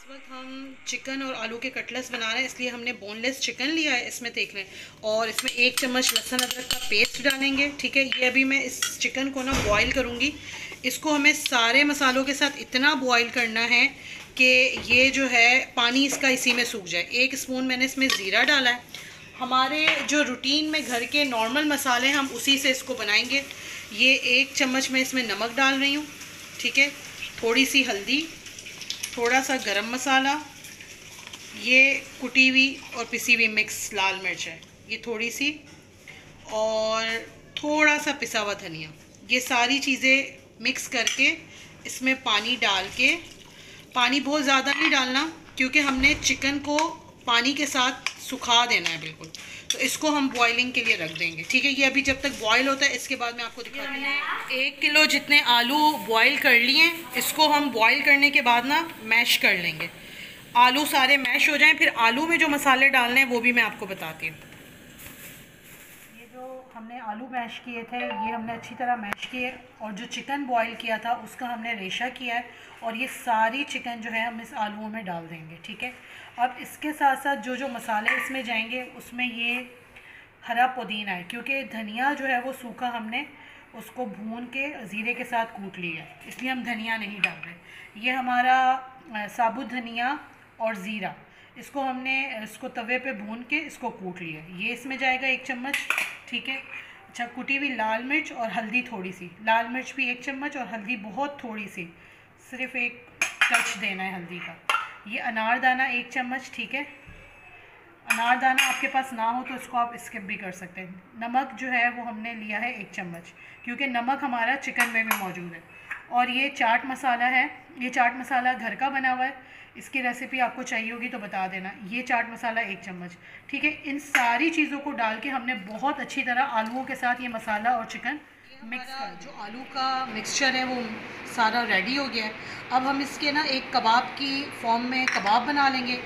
इस वक्त हम चिकन और आलू के कटलेट्स बना रहे हैं, इसलिए हमने बोनलेस चिकन लिया है इसमें देख लें और इसमें एक चम्मच लहसुन अदरक का पेस्ट डालेंगे, ठीक है? ये अभी मैं इस चिकन को ना बॉईल करूँगी। इसको हमें सारे मसालों के साथ इतना बॉईल करना है कि ये जो है, पानी इसका इसी में सूख जाए। एक स्पून मैंने इसमें ज़ीरा डाला है। हमारे जो रूटीन में घर के नॉर्मल मसाले हम उसी से इसको बनाएँगे। ये एक चम्मच मैं इसमें नमक डाल रही हूँ, ठीक है? थोड़ी सी हल्दी थोड़ा सा गरम मसाला, ये कुटी हुई और पिसी हुई मिक्स लाल मिर्च है, ये थोड़ी सी और थोड़ा सा पिसा हुआ धनिया। ये सारी चीज़ें मिक्स करके इसमें पानी डाल के, पानी बहुत ज़्यादा नहीं डालना, क्योंकि हमने चिकन को पानी के साथ सुखा देना है बिल्कुल। तो इसको हम बॉइलिंग के लिए रख देंगे। ठीक है ये अभी जब तक बॉयल होता है इसके बाद मैं आपको दिखा हूँ। एक किलो जितने आलू बॉयल कर लिए इसको हम बॉईल करने के बाद ना मैश कर लेंगे। आलू सारे मैश हो जाएँ फिर आलू में जो मसाले डालने हैं वो भी मैं आपको बताती हूँ। हमने आलू मैश किए थे, ये हमने अच्छी तरह मैश किए और जो चिकन बॉईल किया था, उसका हमने रेशा किया है और ये सारी चिकन जो है हम इस आलूओं में डाल देंगे, ठीक है? अब इसके साथ साथ जो जो मसाले इसमें जाएँगे, उसमें ये हरा पुदीना है, क्योंकि धनिया जो है वो सूखा हमने उसको भून के ज़ीरे के साथ कूट लिया है, इसलिए हम धनिया नहीं डाल रहे ये हमारा साबुत धनिया और ज़ीरा, इसको हमने, इसको तवे पे भून के इसको कूट लिया ये इसमें जाएगा एक चम्मच ठीक है? अच्छा कुटी हुई लाल मिर्च और हल्दी थोड़ी सी। लाल मिर्च भी एक चम्मच और हल्दी बहुत थोड़ी सी। सिर्फ़ एक टच देना है हल्दी का। ये अनारदाना एक चम्मच, ठीक है? अनारदाना आपके पास ना हो तो इसको आप स्किप भी कर सकते हैं। नमक जो है वो हमने लिया है एक चम्मच, क्योंकि नमक हमारा चिकन में भी मौजूद है। और ये चाट मसाला है ये चाट मसाला घर का बना हुआ है। इसकी रेसिपी आपको चाहिए होगी तो बता देना। ये चाट मसाला एक चम्मच ठीक है? इन सारी चीज़ों को डाल के हमने बहुत अच्छी तरह आलूओं के साथ ये मसाला और चिकन मिक्स कर जो आलू का मिक्सचर है वो सारा रेडी हो गया है। अब हम इसके ना एक कबाब की फॉर्म में कबाब बना लेंगे।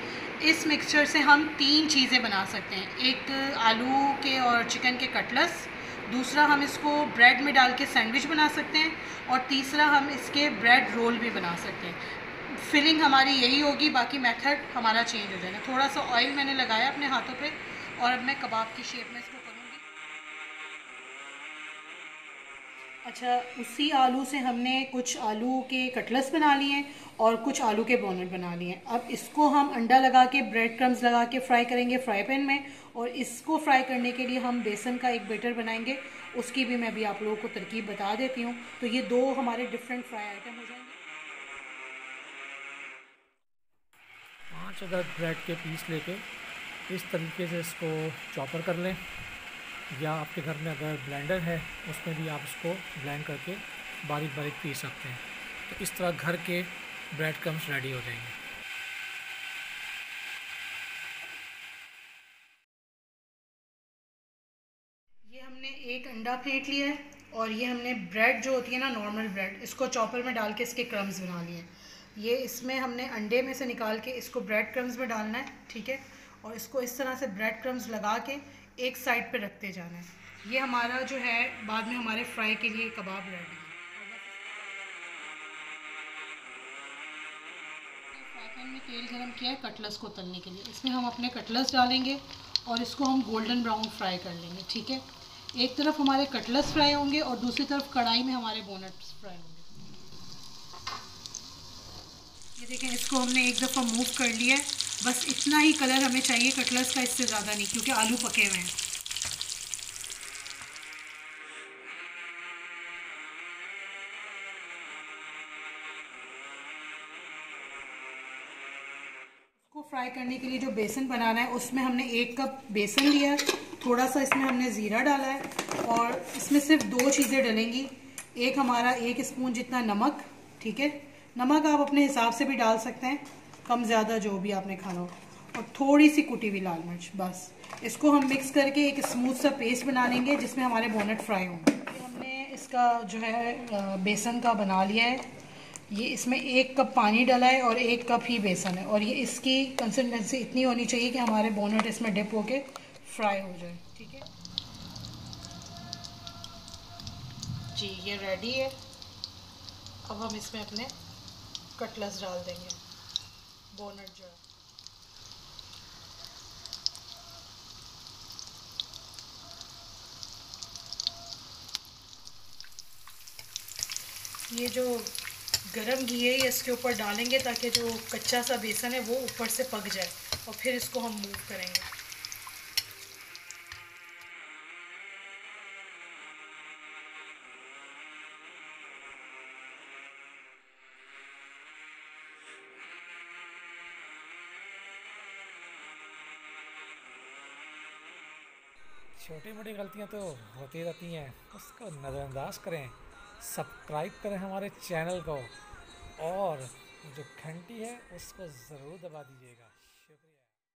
इस मिक्सचर से हम तीन चीज़ें बना सकते हैं। एक आलू के और चिकन के कटलस दूसरा हम इसको ब्रेड में डाल के सैंडविच बना सकते हैं और तीसरा हम इसके ब्रेड रोल भी बना सकते हैं। फिलिंग हमारी यही होगी, बाकी मेथड हमारा चेंज हो जाएगा। थोड़ा सा ऑयल मैंने लगाया अपने हाथों पे और अब मैं कबाब की शेप में इसको अच्छा उसी आलू से हमने कुछ आलू के कटलस बना लिए और कुछ आलू के बोनट बना लिए अब इसको हम अंडा लगा के ब्रेड क्रम्स लगा के फ्राई करेंगे फ्राई पैन में और इसको फ्राई करने के लिए हम बेसन का एक बेटर बनाएँगे। उसकी भी मैं अभी आप लोगों को तरकीब बता देती हूँ। तो ये दो हमारे डिफरेंट फ्राई आइटम हो जाएँगे। पाँच अदर ब्रेड के पीस लेके इस तरीके से इसको चॉपर कर लें। या आपके घर में अगर ब्लेंडर है, उसमें भी आप इसको ब्लेंड करके बारीक बारीक पीस सकते हैं। तो इस तरह घर के ब्रेड क्रम्स रेडी हो जाएँगे। ये हमने एक अंडा फेंट लिया है और ये हमने ब्रेड जो होती है ना नॉर्मल ब्रेड इसको चॉपर में डाल के इसके क्रम्स बना लिए हैं। ये इसमें हमने अंडे में से निकाल के इसको ब्रेड क्रम्स में डालना है, ठीक है? और इसको इस तरह से ब्रेड क्रम्स लगा के एक साइड पे रखते जाना है। ये हमारा जो है, बाद में हमारे फ्राई के लिए कबाब रेडी पैन में तेल गरम किया है कटलस को तलने के लिए। इसमें हम अपने कटलस डालेंगे और इसको हम गोल्डन ब्राउन फ्राई कर लेंगे, ठीक है? एक तरफ़ हमारे कटलस फ्राई होंगे और दूसरी तरफ़ कढ़ाई में हमारे बोनट्स फ्राई होंगे। ये देखें, इसको हमने एक दफ़ा मूव कर लिया है। बस इतना ही कलर हमें चाहिए कटलस का, इससे ज़्यादा नहीं, क्योंकि आलू पके हुए हैं। फ्राई करने के लिए जो बेसन बनाना है, उसमें हमने एक कप बेसन लिया थोड़ा सा इसमें हमने ज़ीरा डाला है और इसमें सिर्फ़ दो चीज़ें डलेंगी। एक हमारा एक स्पून जितना नमक, ठीक है? नमक आप अपने हिसाब से भी डाल सकते हैं। कम ज़्यादा जो भी आपने खाना हो। और थोड़ी सी कुटी हुई लाल मिर्च, बस। इसको हम मिक्स करके एक स्मूथ सा पेस्ट बना लेंगे जिसमें हमारे बोनट फ्राई होंगे। हमने इसका जो है बेसन का बना लिया है। ये इसमें एक कप पानी डाला है और एक कप ही बेसन है। और ये इसकी कंसिस्टेंसी इतनी होनी चाहिए कि हमारे बोनट इसमें डिप होके फ्राई हो जाए। ठीक है? जी, ये रेडी है। अब हम इसमें अपने कटलस डाल देंगे। बोनट जो है ये जो गरम घी है, ये इसके ऊपर डालेंगे ताकि जो कच्चा सा बेसन है, वो ऊपर से पक जाए और फिर इसको हम मूव करेंगे। छोटी मोटी गलतियाँ तो होती रहती हैं। उसको नज़रअंदाज करें, सब्सक्राइब करें हमारे चैनल को और जो घंटी है उसको ज़रूर दबा दीजिएगा।